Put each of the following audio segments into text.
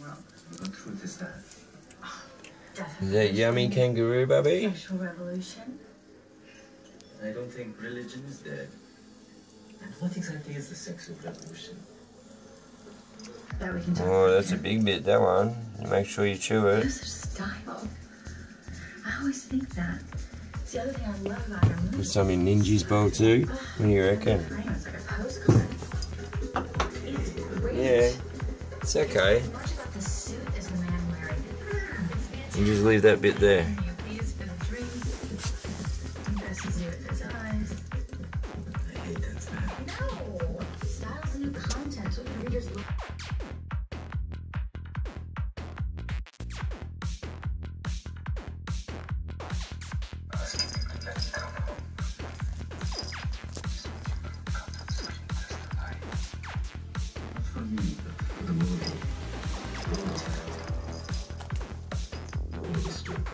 What truth is that? Is that yummy kangaroo, Bubby? Sexual revolution. I don't think religion is dead. And what exactly is the sexual revolution? Bet we can talk Oh, about that's a big bit, that one. Make sure you chew it. have such style. I always think that. It's the other thing I love about your Put movies. some in Ninja's bowl too. What do you reckon? It's like a postcard. It's great. Yeah, it's okay. You just leave that bit there. These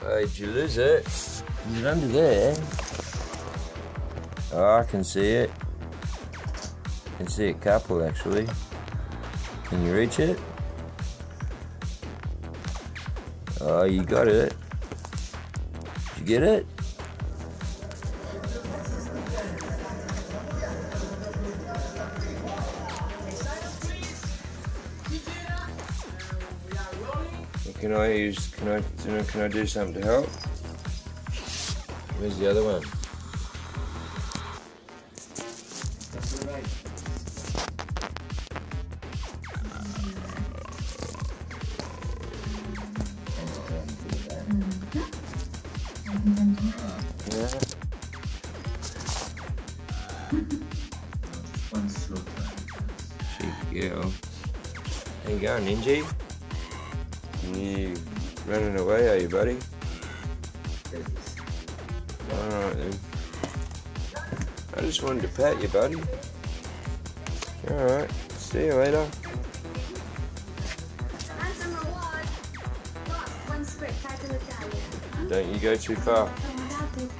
Oh, did you lose it? Is it under there? Oh, I can see it. I can see a couple actually. Can you reach it? Oh, you got it. Did you get it? Can I use? Can I? you know, Can I do something to help? Where's the other one? Yeah. One slow. Cheeky girl. How you go, Ninja? You running away, are you, buddy? Alright then. I just wanted to pat you, buddy. Alright, see you later. Don't you go too far. This.